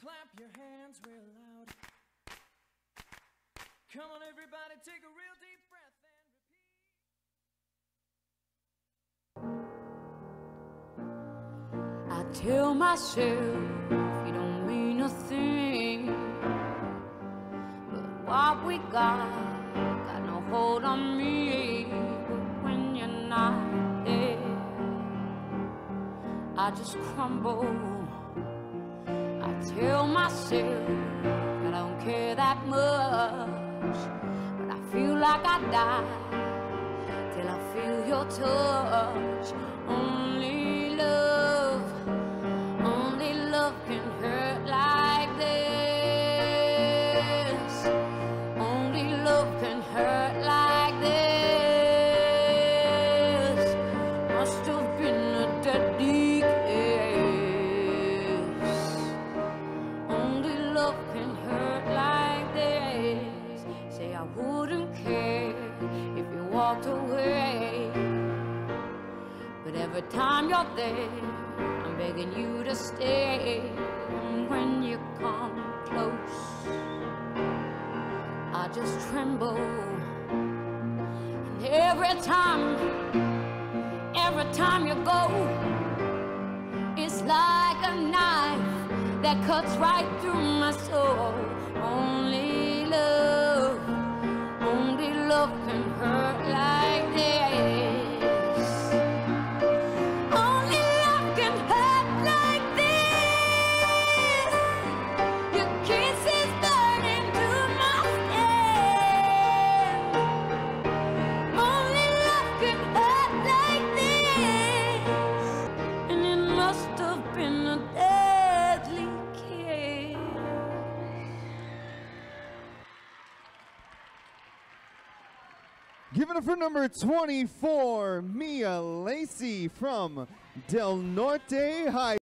clap your hands real loud. Come on, everybody, take a real deep breath and repeat. I tell myself you don't mean a thing, but what we got got no hold on me. But when you're not there, I just crumble. Tell myself I don't care that much, but I feel like I die till I feel your touch. Only love, only love can hurt like this. Only love can hurt like walked away. But every time you're there, I'm begging you to stay. And when you come close, I just tremble. And every time, every time you go, it's like a knife that cuts right through my soul. Only love, only love can hurt Give it for number 24, Mia Lacey from Del Norte High.